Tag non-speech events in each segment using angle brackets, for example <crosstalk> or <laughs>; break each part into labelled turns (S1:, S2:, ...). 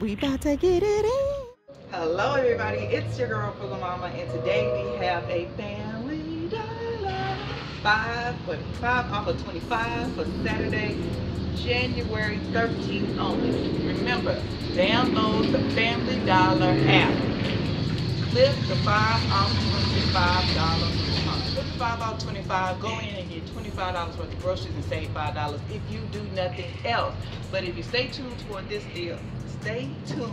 S1: We about to get it in.
S2: Hello everybody, it's your girl Frugal Mama and today we have a family dollar. Five, what, five off of 25 for Saturday, January 13th only. Remember, download the Family Dollar app. Click the five off $25 coupon. Click the five off 25, go in and get $25 worth of groceries and save $5 if you do nothing else. But if you stay tuned toward this deal, stay tuned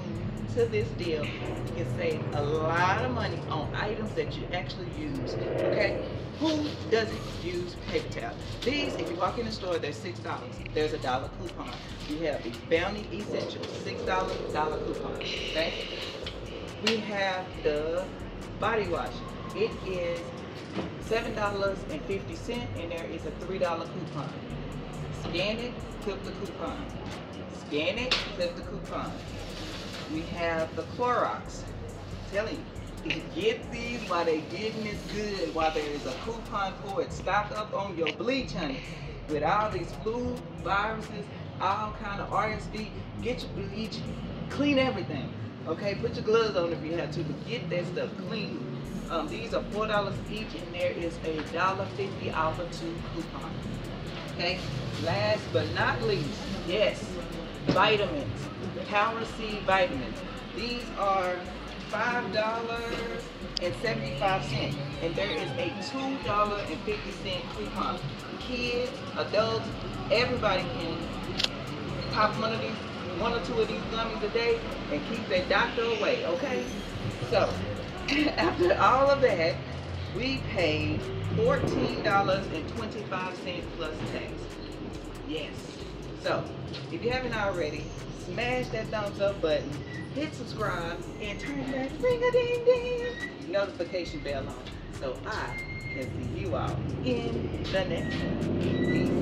S2: to this deal, you can save a lot of money on items that you actually use. Okay? Who doesn't use paper towels? These, if you walk in the store, they're six dollars. There's a dollar coupon. You have the Bounty Essentials, six dollar dollar coupon. Okay? We have the body wash. It is seven dollars and there is a three dollar coupon. Scan it, clip the coupon. Scan it, clip the coupon. We have the Clorox. I'm telling you, get these while they're getting it good, while there is a coupon for it. Stock up on your bleach, honey. With all these flu, viruses, all kind of RSV, get your bleach, clean everything. Okay, put your gloves on if you have to, but get that stuff clean. Um, these are four dollars each, and there is a dollar fifty off of two coupon. Okay, last but not least, yes, vitamins, Power C vitamins. These are five dollars and there is a two dollar and fifty cent coupon. Kids, adults, everybody can pop one of these, one or two of these gummies a day, and keep their doctor away. Okay, so <laughs> after all of that, we paid fourteen dollars and twenty-five cents plus tax. Yes. So, if you haven't already, smash that thumbs up button, hit subscribe, and turn that ring a ding ding notification bell on so I can see you all in the next one.